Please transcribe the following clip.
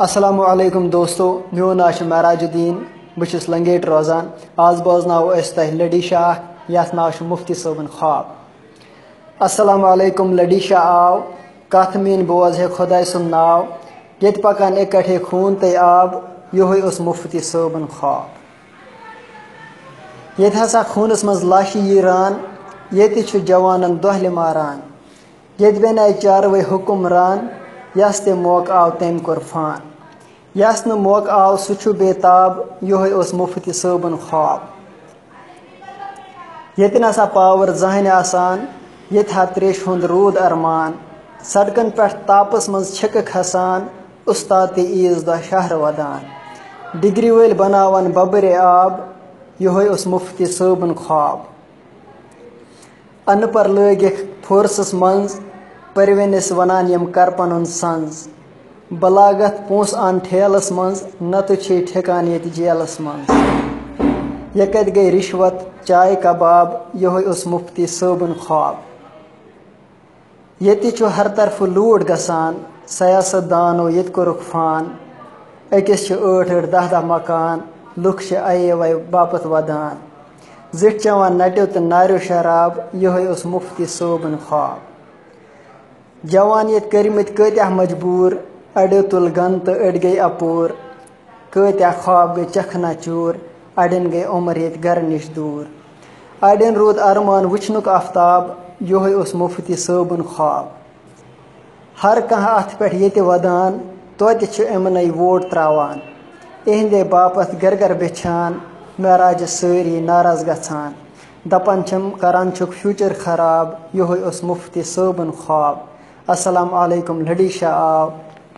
असलकुम दोस्तों। मोन नाव महराजुद्दीन बहुत लंगेट रोजान। आज बोजनाव तह लड़ी शाह यथ नाव मुफ्ती सोबन ख्वाब। असलकुम लड़ी शाह आव कथ मीन बोज है खुदा सुन नाव ये पकान इकट्ठे खून ते आब, योह मुफ्ती सोबन ख्वाब। ये हसा खूनस मज लाशी यीरान ये जवान दहल मारान। ये बन चारवे हुक्मरान यस ते मौक आव तम कोर यस न मौक आव सह बेताब योह मुफ्ती सोबन ख्वाब ये नसा पावर जहन आसान ये त्रेश हुंद रूद अरमान सड़कन पे तापस मज छिक खसान उस्ताद ते ईज दह शहर वदान डिग्री वल बनावन बबर आब योह मुफ्ती सोबन ख्वाब अन पर लगिक फोर्सस मंज परवेनिस वनान यम कर पन बलागत पोस आन ठेलस मज न ठेकान ये जेलस मज ये गई रिश्वत चाय कबाब यह मुफ्ती सोबन ख्वाब ये हर तरफ़ लूट गसान सयासत दानो ये कोरुक फान अकिस दह दह मकान लुख अये वय बापत वदान जिट चवान नट्यो तो नारो शराब यह मुफ्ती सोबन ख्वाब जवान अड़ो तुल गन तो अड़ गई अपूर कत्या ख्वाब गई चखना चूर अड़न गई उम्र ये गर नश दूर अड़न रूद अरमान वुचनुक आफ्ताब यह मुफ्ती सोबन ख्वाब हर कह अत ये वदान तोत इमन वोट त्रावान इहंदे बापत गर गर बिछान महराज सारी नाराज़ गछान दपान करान फ्यूचर खराब यह मुफ्ती सोबन ख्वाब असलम लड़ी शाह आव